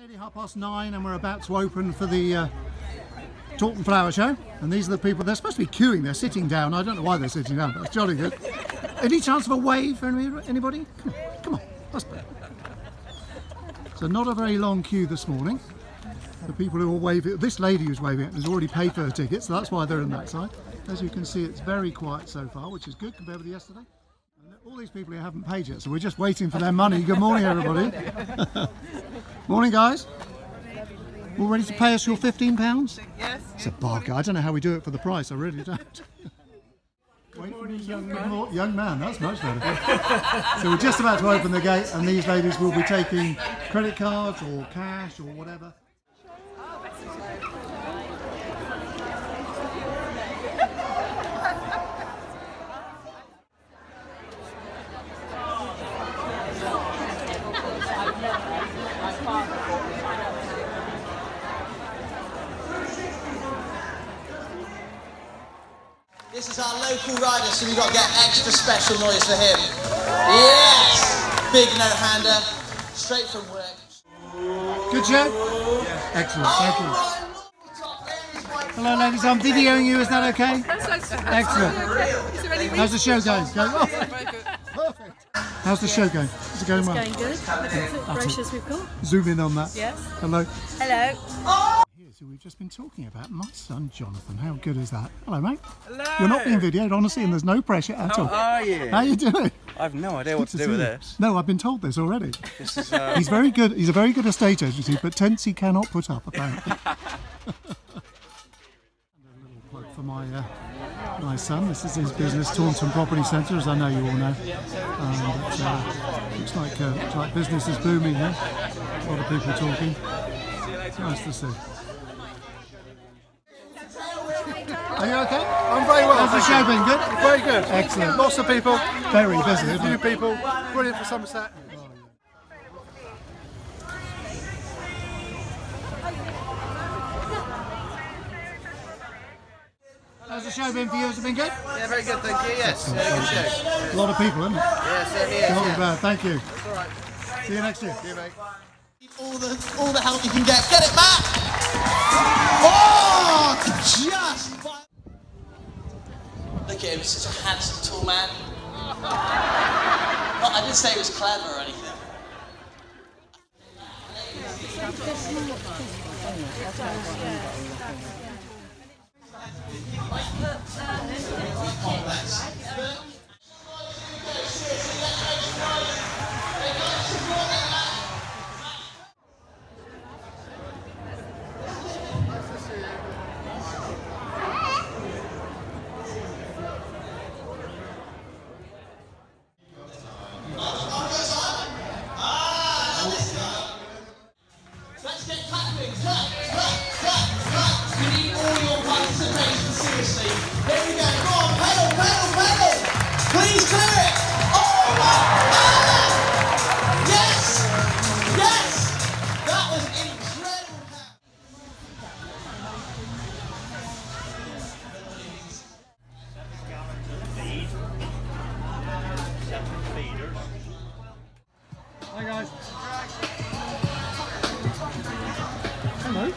Nearly half past nine, and we're about to open for the uh, Taunton Flower Show. And these are the people. They're supposed to be queuing. They're sitting down. I don't know why they're sitting down. But it's jolly good. Any chance of a wave for anybody? Come on, come on. That's better. So not a very long queue this morning. The people who are waving, this lady who's waving it has already paid for her ticket, so that's why they're on that side. As you can see, it's very quiet so far, which is good compared with yesterday. And all these people here haven't paid yet, so we're just waiting for their money. Good morning, everybody. morning, guys. All ready to pay us your fifteen pounds? Yes. It's a bargain. I don't know how we do it for the price. I really don't. Wait for me, young, man. young man. That's much better. so we're just about to open the gate, and these ladies will be taking credit cards or cash or whatever. This is our local rider, so we've got to get extra special noise for him. Yes! Big no-hander, straight from work. Good show. Excellent. Thank you. Hello, ladies. I'm videoing you. Is that okay? Excellent. Is there any How's the show going? Going well. Very good. Perfect. How's the show going? Is it going well? It's Going good. Look at the brochures we've got. Zoom in on that. Yes. Hello. Hello. Oh! Here's who we've just been talking about. My son Jonathan. How good is that? Hello, mate. Hello. You're not being videoed, honestly, and there's no pressure at How all. How are you? How you doing? I have no idea what to Good do with you. this. No, I've been told this already. This is uh, He's very good. He's a very good estate agency, but tents he cannot put up apparently. and a little plug for my uh, my son. This is his business, Taunton Property Centre, as I know you all know. Um, but, uh, looks like uh, looks like business is booming here. A lot of people talking. Nice to see. Are you okay? I'm very well. How's the show been? Good. Very good. Excellent. Lots of people, Very busy. Isn't new it? people. Brilliant for Somerset. How's the show been for you? Has it been good? Yeah, very good, thank you. Yes, yeah, good show. A lot of people, isn't it? Yeah, certainly is. Not yeah. bad. Thank you. See you next year. All the, all the help you can get. Get it back! Oh, just... by- Look at him, such a handsome, tall man. I didn't say it was clever or anything. Hello.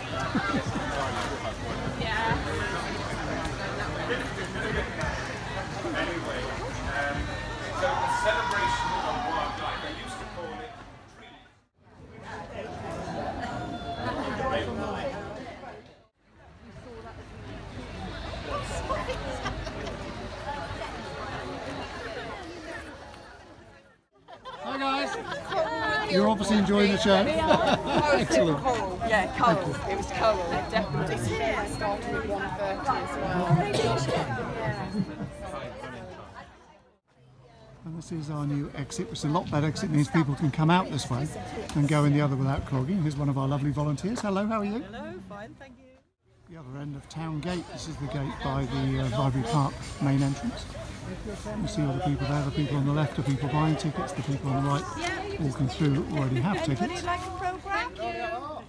Hi guys. You're obviously enjoying the show. Excellent. Coral. Yeah, coral. It was coral. Definitely. I started with 130 as well. And this is our new exit, which is a lot better because it means people can come out this way and go in the other without clogging. Here's one of our lovely volunteers. Hello, how are you? Hello, fine, thank you. The other end of Town Gate. This is the gate by the uh, Vivary Park main entrance. You see all the people there. The people on the left are people buying tickets. The people on the right walking through already have tickets. like a program?